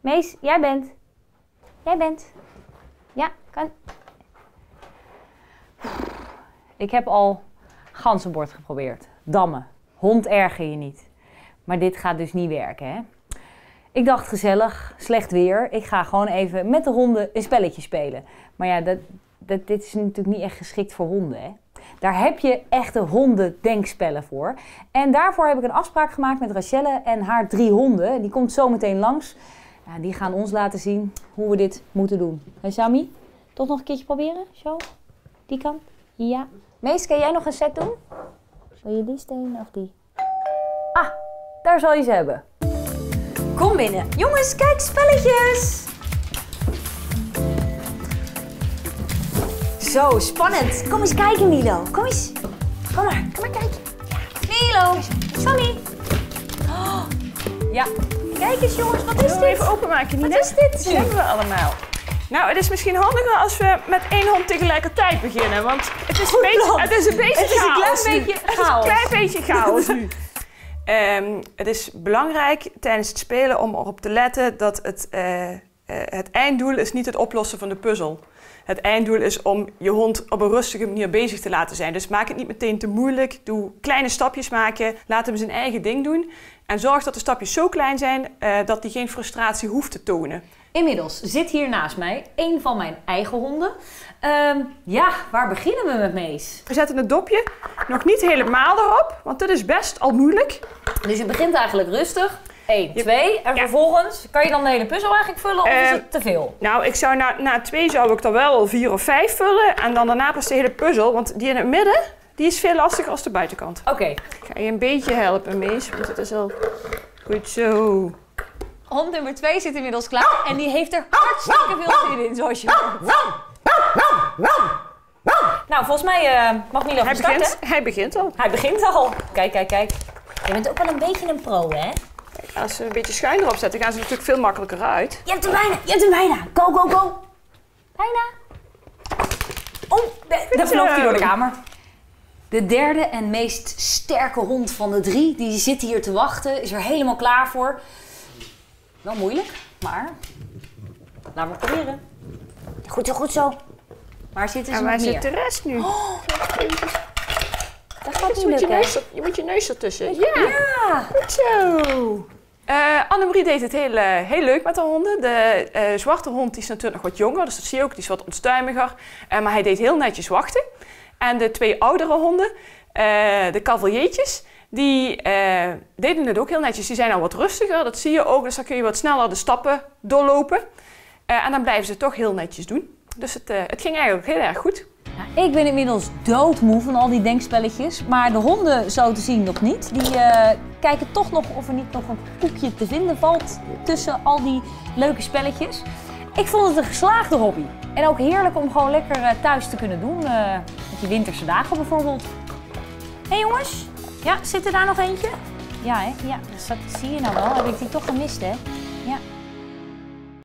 Mees, jij bent. Jij bent. Ja, kan. Ik heb al ganzenbord geprobeerd. Dammen. Hond erger je niet. Maar dit gaat dus niet werken, hè? Ik dacht gezellig, slecht weer. Ik ga gewoon even met de honden een spelletje spelen. Maar ja, dat, dat, dit is natuurlijk niet echt geschikt voor honden, hè? Daar heb je echte hondendenkspellen voor. En daarvoor heb ik een afspraak gemaakt met Rachelle en haar drie honden. Die komt zo meteen langs. Ja, die gaan ons laten zien hoe we dit moeten doen. Hé Sami, toch nog een keertje proberen? Zo, die kant. Ja. Mees, kan jij nog een set doen? Wil je die steen of die? Ah, daar zal je ze hebben. Kom binnen. Jongens, kijk, spelletjes! Zo, spannend. Kom eens kijken, Milo. Kom eens. Kom maar, kom maar kijken. Milo, Sammy. Oh, ja, kijk eens jongens, wat is dit? even openmaken, Nina? Wat is dit? Wat hebben we allemaal? Nou, het is misschien handiger als we met één hond tegelijkertijd beginnen. Want het is, een beetje, het is een beetje Het is een chaos klein beetje Het is een chaos. klein beetje chaos nu. Ehm, het is belangrijk tijdens het spelen om erop te letten dat het, eh, eh, het einddoel is niet het oplossen van de puzzel. Het einddoel is om je hond op een rustige manier bezig te laten zijn. Dus maak het niet meteen te moeilijk. Doe kleine stapjes maken. Laat hem zijn eigen ding doen. En zorg dat de stapjes zo klein zijn eh, dat hij geen frustratie hoeft te tonen. Inmiddels zit hier naast mij een van mijn eigen honden. Ehm, ja, waar beginnen we met Mees? We zetten het dopje nog niet helemaal erop, want dit is best al moeilijk. Dus je begint eigenlijk rustig. 1, Je- 2 en Ja. vervolgens kan je dan de hele puzzel eigenlijk vullen of is Eh, het te veel? Nou, ik zou na, na twee zou ik er wel al vier of vijf vullen. En dan daarna pas de hele puzzel, want die in het midden, die is veel lastiger als de buitenkant. Oké, Ik ga je een beetje helpen, Mees, want het is al goed zo. hond nummer 2 zit inmiddels klaar en die heeft er hartstikke veel zin in, zoals je hoort. Nou, volgens mij eh, mag Milo Hij gaan starten. begint, hij begint al. Hij begint al. Kijk, kijk, kijk. Je bent ook wel een beetje een pro, hè? Als ze een beetje schuin erop zetten, gaan ze natuurlijk veel makkelijker uit. Je hebt hem bijna, je hebt hem bijna. Go, go, go. Bijna. Oh, daar vloog hij door de kamer. De derde en meest sterke hond van de drie, die zit hier te wachten, is er helemaal klaar voor. Wel moeilijk, maar laten we proberen. Goed zo, goed zo. Waar zitten ze En waar zit de rest nu? Gaat Je moet je, neus, je moet je neus ertussen. Ja, Ja. goed zo. Eh Annemarie deed het heel, eh, heel leuk met de honden. De eh, zwarte hond die is natuurlijk nog wat jonger, dus dat zie je ook. Die is wat onstuimiger. Maar hij deed heel netjes wachten. En de twee oudere honden, eh, de cavaliertjes, die eh, deden het ook heel netjes. Die zijn al wat rustiger, dat zie je ook. Dus dan kun je wat sneller de stappen doorlopen. Eh, en dan blijven ze het toch heel netjes doen. Dus het, eh, het ging eigenlijk heel erg goed. Ik ben inmiddels doodmoe van al die denkspelletjes. Maar de honden zo te zien nog niet. Die eh, kijken toch nog of er niet nog een koekje te vinden valt tussen al die leuke spelletjes. Ik vond het een geslaagde hobby. En ook heerlijk om gewoon lekker eh, thuis te kunnen doen. eh, met die winterse dagen bijvoorbeeld. Hé hey jongens, ja, zit er daar nog eentje? Ja, hè? Ja, dat zie je nou wel. Heb ik die toch gemist, hè?